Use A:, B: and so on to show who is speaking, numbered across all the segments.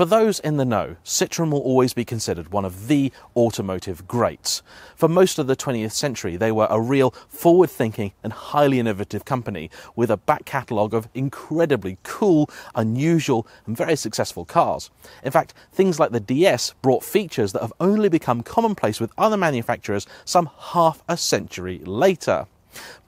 A: For those in the know, Citroën will always be considered one of the automotive greats. For most of the 20th century, they were a real forward thinking and highly innovative company with a back catalogue of incredibly cool, unusual, and very successful cars. In fact, things like the DS brought features that have only become commonplace with other manufacturers some half a century later.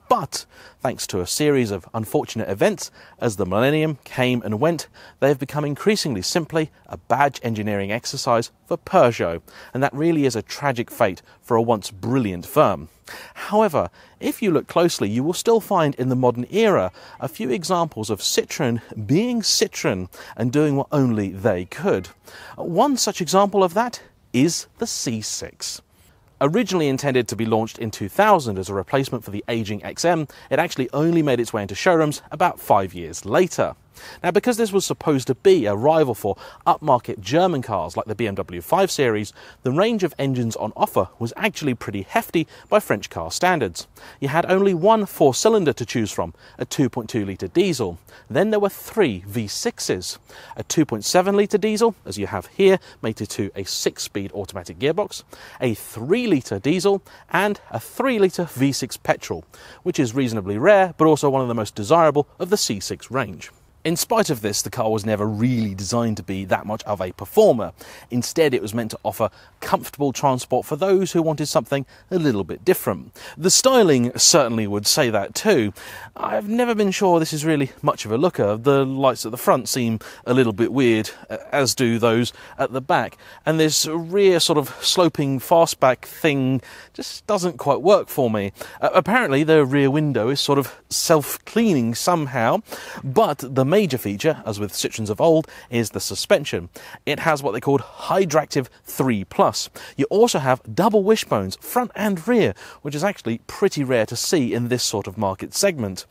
A: But thanks to a series of unfortunate events, as the millennium came and went, they have become increasingly simply a badge engineering exercise for Peugeot, and that really is a tragic fate for a once brilliant firm. However, if you look closely, you will still find in the modern era a few examples of Citroën being Citroën and doing what only they could. One such example of that is the C6. Originally intended to be launched in 2000 as a replacement for the aging XM, it actually only made its way into showrooms about five years later. Now, because this was supposed to be a rival for upmarket German cars like the BMW 5 Series, the range of engines on offer was actually pretty hefty by French car standards. You had only one four cylinder to choose from, a 2.2 litre diesel. Then there were three V6s a 2.7 litre diesel, as you have here, mated to a six speed automatic gearbox, a 3 litre diesel, and a 3 litre V6 petrol, which is reasonably rare but also one of the most desirable of the C6 range. In spite of this, the car was never really designed to be that much of a performer. Instead, it was meant to offer comfortable transport for those who wanted something a little bit different. The styling certainly would say that too. I've never been sure this is really much of a looker. The lights at the front seem a little bit weird, as do those at the back. And this rear sort of sloping fastback thing just doesn't quite work for me. Uh, apparently, the rear window is sort of self cleaning somehow, but the major feature, as with Citroens of old, is the suspension. It has what they called Hydractive 3 Plus. You also have double wishbones, front and rear, which is actually pretty rare to see in this sort of market segment.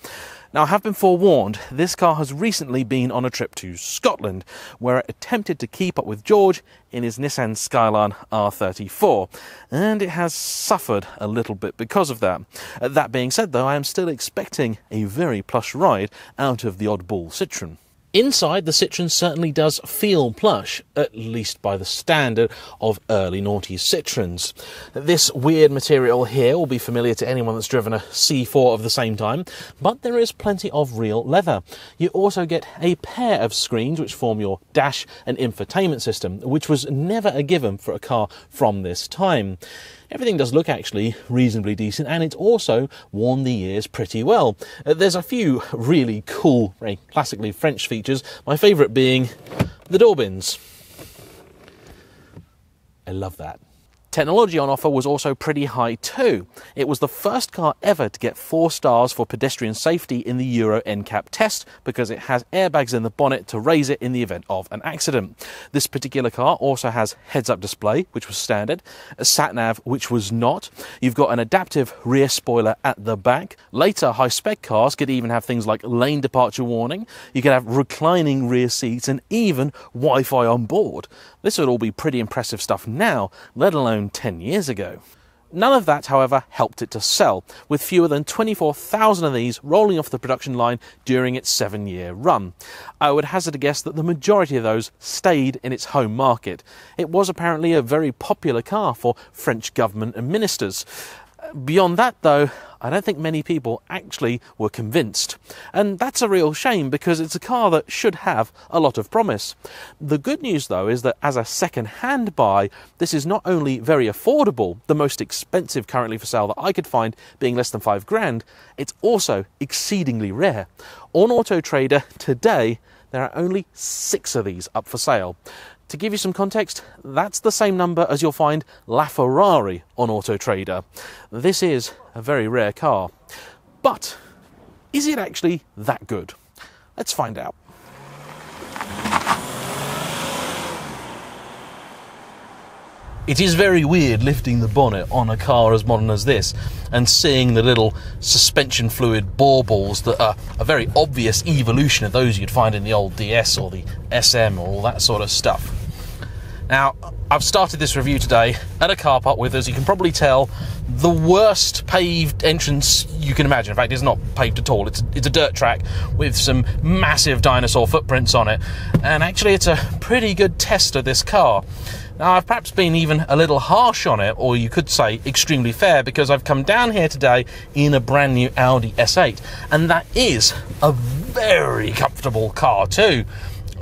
A: Now, I have been forewarned, this car has recently been on a trip to Scotland, where it attempted to keep up with George in his Nissan Skyline R34, and it has suffered a little bit because of that. Uh, that being said, though, I am still expecting a very plush ride out of the oddball Citroen. Inside, the Citroen certainly does feel plush, at least by the standard of early naughty Citroens. This weird material here will be familiar to anyone that's driven a C4 of the same time, but there is plenty of real leather. You also get a pair of screens which form your dash and infotainment system, which was never a given for a car from this time everything does look actually reasonably decent and it's also worn the years pretty well. Uh, there's a few really cool, very classically French features, my favourite being the door bins. I love that. Technology on offer was also pretty high too. It was the first car ever to get four stars for pedestrian safety in the Euro NCAP test because it has airbags in the bonnet to raise it in the event of an accident. This particular car also has heads up display, which was standard, a sat nav, which was not. You've got an adaptive rear spoiler at the back. Later, high spec cars could even have things like lane departure warning. You could have reclining rear seats and even Wi Fi on board. This would all be pretty impressive stuff now, let alone 10 years ago. None of that, however, helped it to sell, with fewer than 24,000 of these rolling off the production line during its seven year run. I would hazard a guess that the majority of those stayed in its home market. It was apparently a very popular car for French government and ministers. Beyond that, though, I don't think many people actually were convinced. And that's a real shame because it's a car that should have a lot of promise. The good news, though, is that as a second hand buy, this is not only very affordable, the most expensive currently for sale that I could find being less than five grand, it's also exceedingly rare. On Auto Trader today, there are only six of these up for sale. To give you some context, that's the same number as you'll find LaFerrari on Auto Trader. This is a very rare car. But is it actually that good? Let's find out. It is very weird lifting the bonnet on a car as modern as this and seeing the little suspension fluid balls that are a very obvious evolution of those you'd find in the old DS or the SM or all that sort of stuff. Now, I've started this review today at a car park with, as you can probably tell, the worst paved entrance you can imagine. In fact, it's not paved at all. It's, it's a dirt track with some massive dinosaur footprints on it. And actually, it's a pretty good test of this car. Now, I've perhaps been even a little harsh on it, or you could say extremely fair, because I've come down here today in a brand new Audi S8, and that is a very comfortable car, too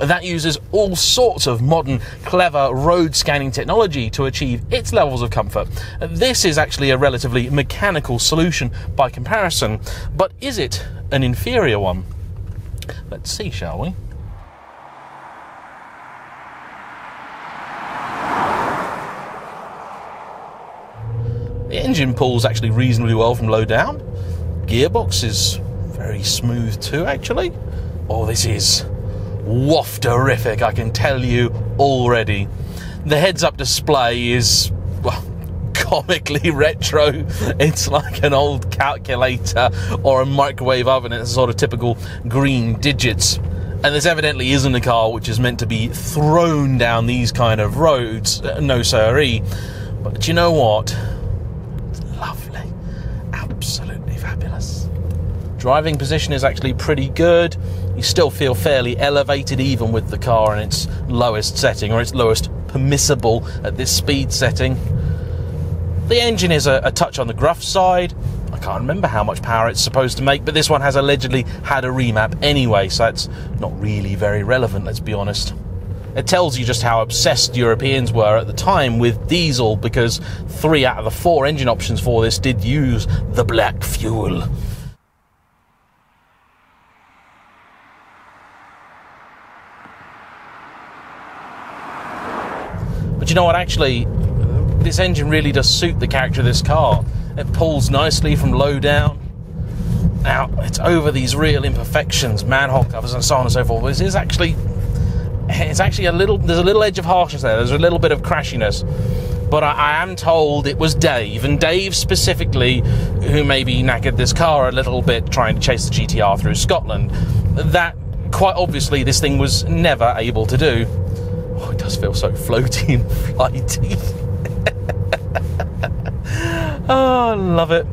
A: that uses all sorts of modern, clever road scanning technology to achieve its levels of comfort. This is actually a relatively mechanical solution by comparison, but is it an inferior one? Let's see, shall we? The engine pulls actually reasonably well from low down. Gearbox is very smooth too, actually. Oh, this is wafterific, I can tell you already. The heads up display is, well, comically retro. It's like an old calculator or a microwave oven. It's sort of typical green digits. And this evidently isn't a car which is meant to be thrown down these kind of roads. Uh, no, siree. But you know what? It's lovely. Absolutely fabulous. Driving position is actually pretty good you still feel fairly elevated even with the car in its lowest setting or its lowest permissible at this speed setting. The engine is a, a, touch on the gruff side. I can't remember how much power it's supposed to make, but this one has allegedly had a remap anyway, so it's not really very relevant, let's be honest. It tells you just how obsessed Europeans were at the time with diesel because three out of the four engine options for this did use the black fuel. You know what? Actually, this engine really does suit the character of this car. It pulls nicely from low down. Now, it's over these real imperfections, manhole covers, and so on and so forth. This is actually, it's actually a little. There's a little edge of harshness there. There's a little bit of crashiness. But I, I am told it was Dave, and Dave specifically, who maybe knackered this car a little bit trying to chase the GTR through Scotland. That quite obviously this thing was never able to do. Does feel so floaty and flighty. oh, love it.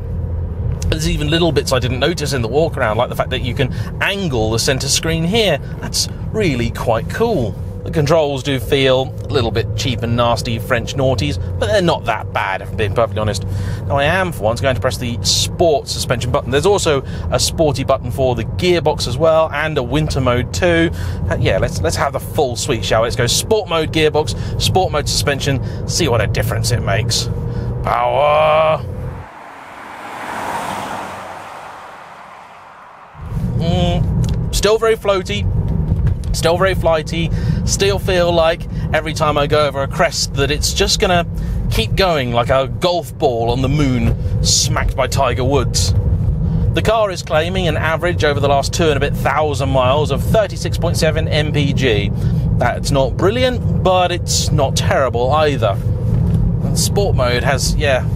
A: There's even little bits I didn't notice in the walk around, like the fact that you can angle the centre screen here. That's really quite cool. The controls do feel a little bit cheap and nasty French naughties, but they're not that bad, if I'm being perfectly honest. Now, I am, for once, going to press the sport suspension button. There's also a sporty button for the gearbox as well, and a winter mode too. Uh, yeah, let's let's have the full suite, shall we? Let's go sport mode gearbox, sport mode suspension, see what a difference it makes. Power! Mm, still very floaty, still very flighty, still feel like every time I go over a crest that it's just gonna keep going like a golf ball on the moon smacked by Tiger Woods. The car is claiming an average over the last two and a bit thousand miles of 36.7 mpg. That's not brilliant, but it's not terrible either. And sport mode has, yeah,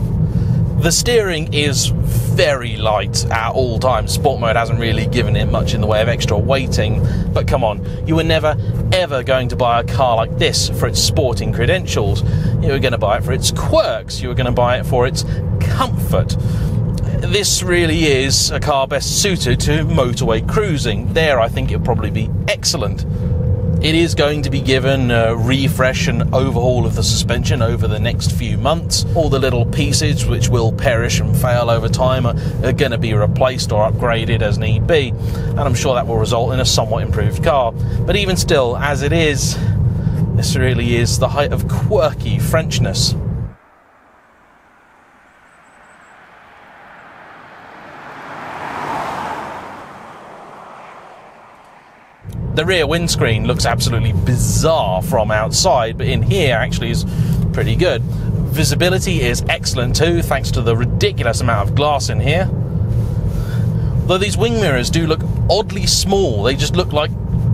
A: the steering is very light at all times. Sport mode hasn't really given it much in the way of extra weighting, but come on, you were never ever going to buy a car like this for its sporting credentials. You were going to buy it for its quirks, you were going to buy it for its comfort. This really is a car best suited to motorway cruising. There, I think it would probably be excellent. It is going to be given a refresh and overhaul of the suspension over the next few months. All the little pieces which will perish and fail over time are, are going to be replaced or upgraded as need be, and I'm sure that will result in a somewhat improved car. But even still, as it is, this really is the height of quirky Frenchness. The rear windscreen looks absolutely bizarre from outside, but in here actually is pretty good. Visibility is excellent too, thanks to the ridiculous amount of glass in here. Though these wing mirrors do look oddly small, they just look like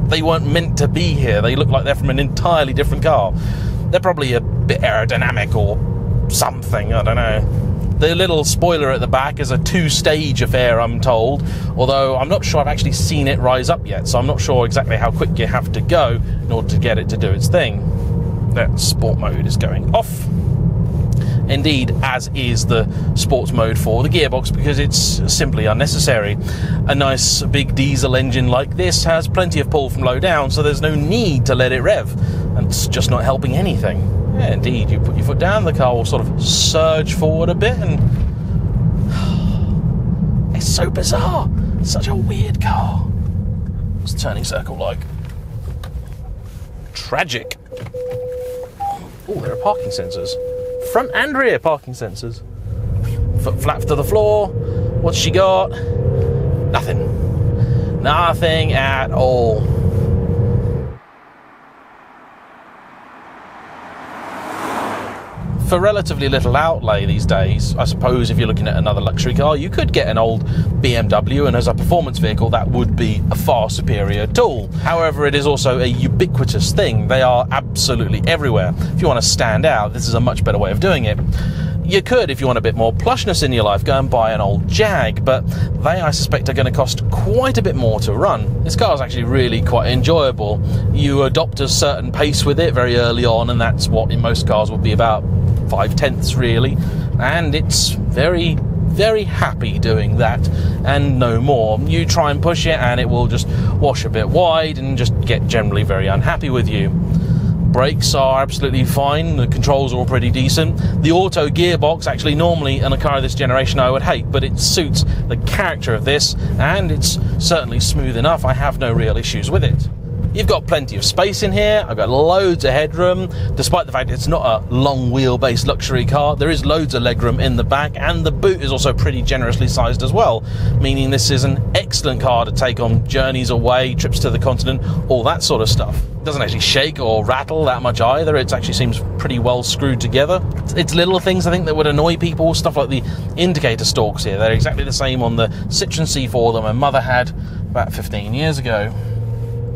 A: they weren't meant to be here. They look like they're from an entirely different car. They're probably a bit aerodynamic or something, I don't know. The little spoiler at the back is a two stage affair, I'm told, although I'm not sure I've actually seen it rise up yet, so I'm not sure exactly how quick you have to go in order to get it to do its thing. that sport mode is going off. Indeed, as is the sports mode for the gearbox because it's simply unnecessary. A nice big diesel engine like this has plenty of pull from low down, so there's no need to let it rev, and it's just not helping anything. Yeah, indeed, you put your foot down, the car will sort of surge forward a bit, and it's so bizarre. Such a weird car. It's turning circle like. Tragic. Oh, there are parking sensors. Front and rear parking sensors. Foot flat to the floor. What's she got? Nothing. Nothing at all. For relatively little outlay these days, I suppose if you're looking at another luxury car, you could get an old BMW, and as a performance vehicle, that would be a far superior tool. However, it is also a ubiquitous thing. They are absolutely everywhere. If you want to stand out, this is a much better way of doing it. You could, if you want a bit more plushness in your life, go and buy an old Jag, but they, I suspect, are going to cost quite a bit more to run. This car is actually really quite enjoyable. You adopt a certain pace with it very early on, and that's what in most cars would be about five tenths really, and it's very very happy doing that and no more. You try and push it and it will just wash a bit wide and just get generally very unhappy with you. Brakes are absolutely fine, the controls are all pretty decent. The auto gearbox, actually, normally in a car of this generation, I would hate, but it suits the character of this and it's certainly smooth enough. I have no real issues with it. You've got plenty of space in here. I've got loads of headroom. Despite the fact it's not a long wheelbase luxury car, there is loads of legroom in the back, and the boot is also pretty generously sized as well, meaning this is an excellent car to take on journeys away, trips to the continent, all that sort of stuff. It doesn't actually shake or rattle that much either. It actually seems pretty well screwed together. It's little things I think that would annoy people, stuff like the indicator stalks here. They're exactly the same on the Citroen C4 that my mother had about 15 years ago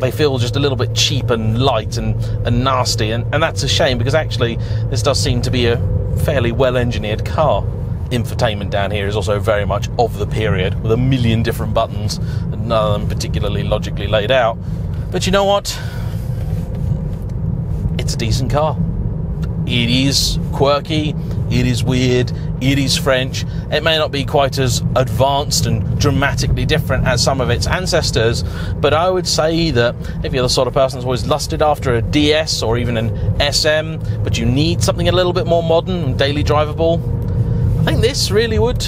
A: they feel just a little bit cheap and light and, and nasty, and, and that's a shame because actually this does seem to be a fairly well engineered car. Infotainment down here is also very much of the period with a million different buttons, and none of them particularly logically laid out. But you know what? It's a decent car. It is quirky, it is weird, it is French. It may not be quite as advanced and dramatically different as some of its ancestors, but I would say that if you're the sort of person that's always lusted after a DS or even an SM, but you need something a little bit more modern and daily drivable, I think this really would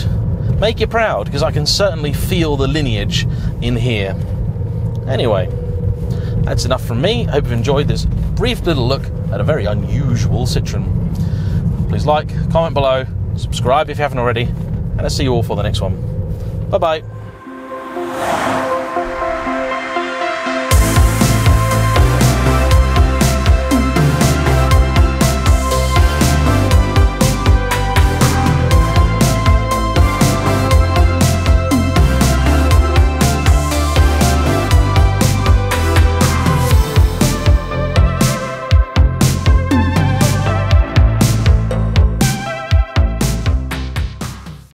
A: make you proud because I can certainly feel the lineage in here. Anyway, that's enough from me. Hope you've enjoyed this brief little look at a very unusual Citroen. Please like, comment below, subscribe if you haven't already, and I'll see you all for the next one. Bye bye.